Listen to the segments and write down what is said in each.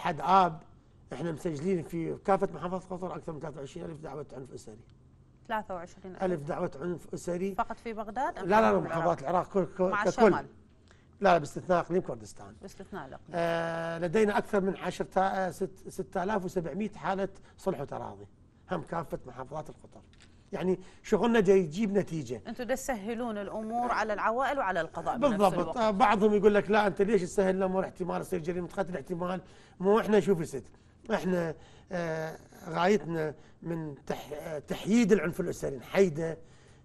حد آب إحنا مسجلين في كافة محافظات قطر أكثر من 23 ألف دعوة عنف أسري. 23 ألف. دعوة عنف أسري. فقط في بغداد لا لا لا محافظات العراق كل كل مع ككل. الشمال لا باستثناء إقليم كردستان. باستثناء الإقليم. آه لدينا أكثر من 10 6700 حالة صلح وتراضي. هم كافة محافظات القطر. يعني شغلنا جاي يجيب نتيجة. أنتم تسهلون الأمور على العوائل وعلى القضاء بالضبط. آه، بعضهم يقول لك لا أنت ليش تسهل الأمور احتمال يصير جريمة قتل؟ احتمال مو إحنا شوف يا ست إحنا آه غايتنا من تح آه، تحييد العنف الأسري نحيده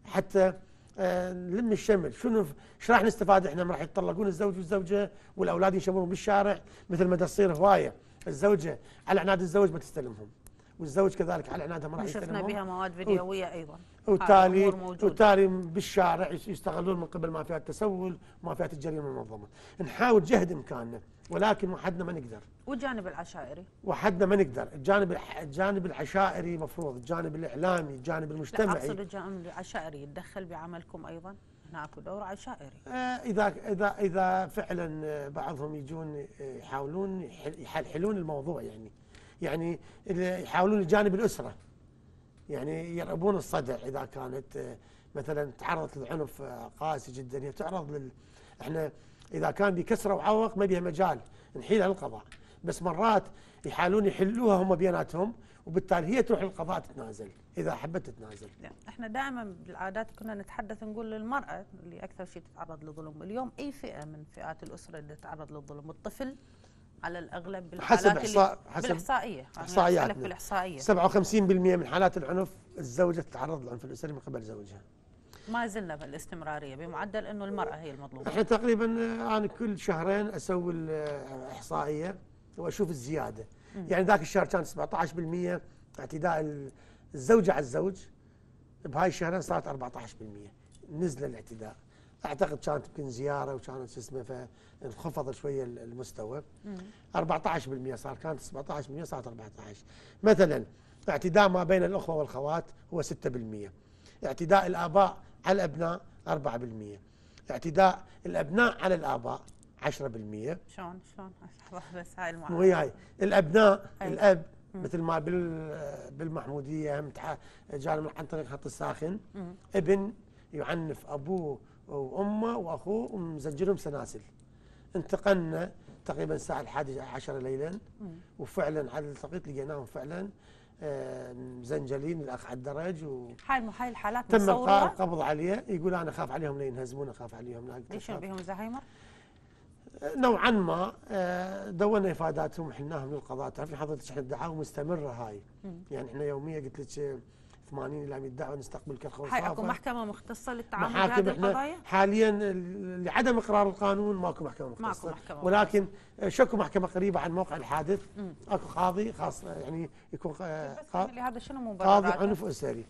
حتى آه نلم الشمل. شنو إيش راح نستفاد؟ إحنا راح يتطلقون الزوج والزوجة والأولاد ينشمون بالشارع مثل ما تصير هواية. الزوجة على عناد الزوج ما تستلمهم. والزوج كذلك على عنادها ما راح شفنا بها مواد فيديوية أيضا. وبالتالي. وبالتالي بالشارع يستغلون من قبل مافيات التسول ومافيات الجريمه المنظمة. نحاول جهد إمكاننا ولكن وحدنا ما نقدر. والجانب العشائري. وحدنا ما نقدر. الجانب الح- الجانب العشائري مفروض الجانب الإعلامي الجانب لا المجتمعي أقصد الجانب العشائري يتدخل بعملكم أيضا. هناك دور عشائري. آه، اذا اذا إذا فعلا آه، بعضهم يجون آه، يحاولون يحل- يحلحلون الموضوع يعني. يعني يحاولون جانب الأسرة. يعني يرغبون الصدع إذا كانت آه، مثلا تعرضت للعنف آه، قاسي جدا. هي تعرض لل إحنا إذا كان بكسرة وعوق ما بيها مجال نحيلها للقضاء بس مرات يحاولون يحلوها هم بيناتهم وبالتالي هي تروح للقضاء تتنازل إذا حبت تتنازل. لا، إحنا دائما بالعادات كنا نتحدث نقول للمرأة اللي أكثر شيء تتعرض للظلم اليوم أي فئة من فئات الأسرة اللي تتعرض للظلم؟ الطفل على الأغلب بالحالات حسب إحصاء- حسب بالإحصائية. إحصائياتنا. أسألك بالإحصائية. 57% من حالات العنف الزوجة تتعرض للعنف الاسري من قبل زوجها. ما زلنا بالإستمرارية بمعدل إنه المرأة هي المظلومه إحنا تقريبا آه، أنا كل شهرين أسوي الاحصائيه وأشوف الزيادة. يعني ذاك الشهر كان 17% اعتداء ال- الزوجة على الزوج بهاي الشهرين صارت 14% نزل الاعتداء. أعتقد كانت يمكن زيارة وكانت شو اسمه فانخفض شوية ال- المستوى. 14% صار كانت 17% صارت 14 مثلا اعتداء ما بين الأخوة والخوات هو 6% اعتداء الآباء على الأبناء 4% اعتداء الأبناء على الآباء 10% شلون شلون؟ بس هاي المعادله الأبناء أي. الأب مثل ما بال بالمحمودية هم جانا عن طريق خط الساخن. مم. ابن يعنف أبوه وامه وأخوه ومسجلهم سلاسل انتقلنا تقريبا الساعة الحادية عشر ليلا. وفعلا على التقيت لقيناهم فعلا آه، مزنجلين الأخ على الدرج وتم هاي هاي الحالات مصورة القبض عليه يقول أنا اخاف عليهم لينهزمون أخاف عليهم لا ليش أخاف. بهم زهايمر؟ نوعا ما آه، دورنا إفاداتهم وحلناهم للقضاء تعرفين حضرتك إحنا الدعاوى مستمره هاي. يعني إحنا يوميا قلت لك آه، 80 إلى 100 دعوه نستقبل أكو وصافه محكمة مختصة للتعامل بهذه القضايا؟ حاليا ال- لعدم إقرار القانون ماكو محكمة ماكو مختصه محكمة ولكن آه، شكو محكمة قريبة عن موقع الحادث مم. أكو قاضي خاص يعني يكون آه، بس قا- لهذا شنو قاضي؟ عنف أسري